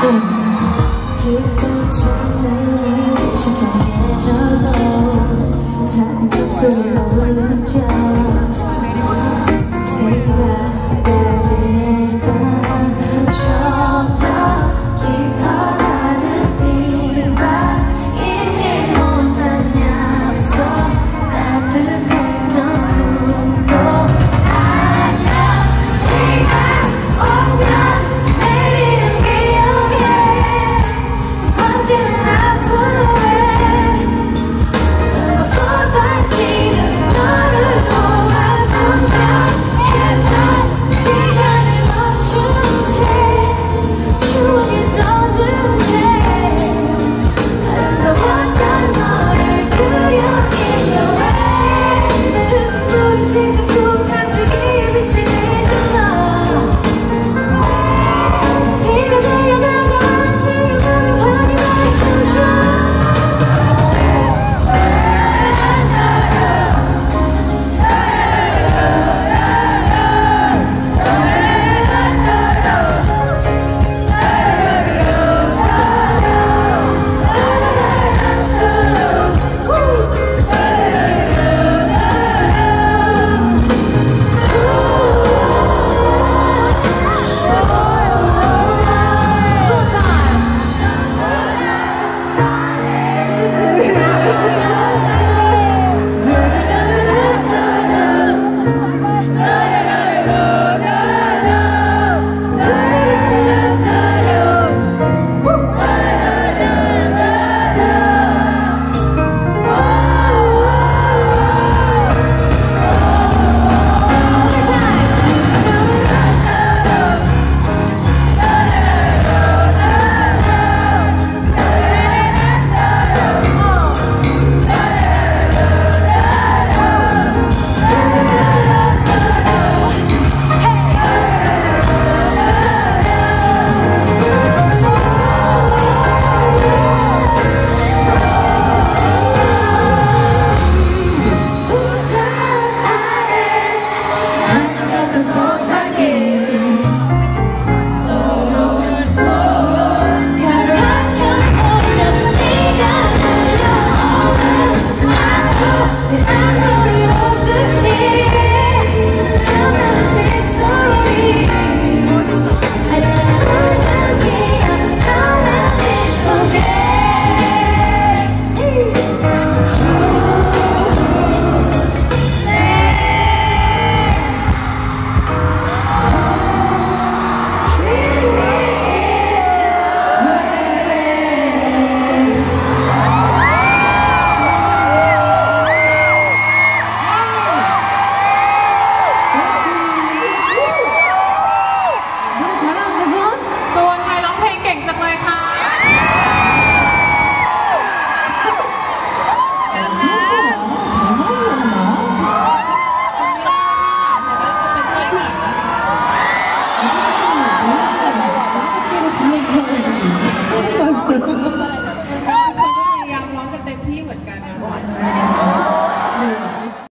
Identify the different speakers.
Speaker 1: 응.